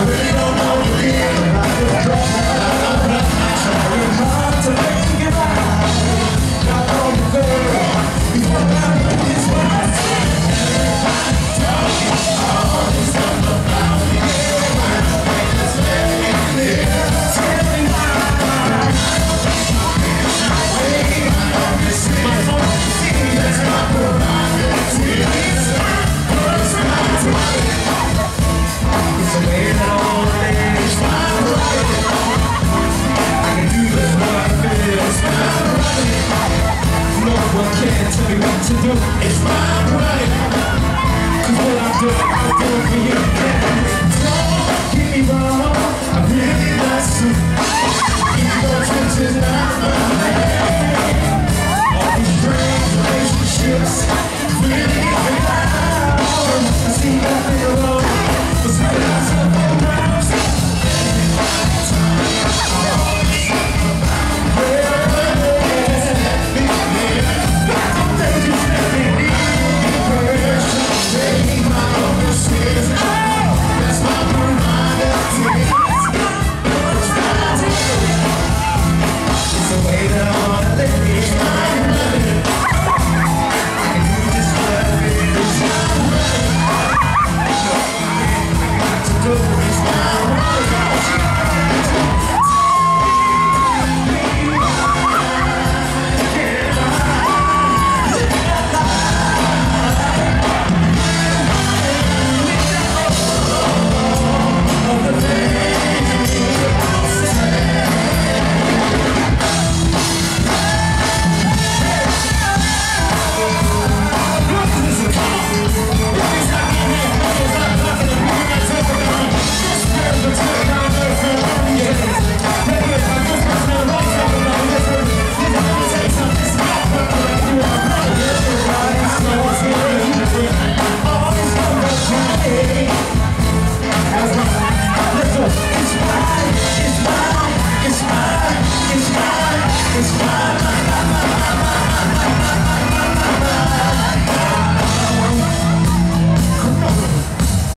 really It's mine.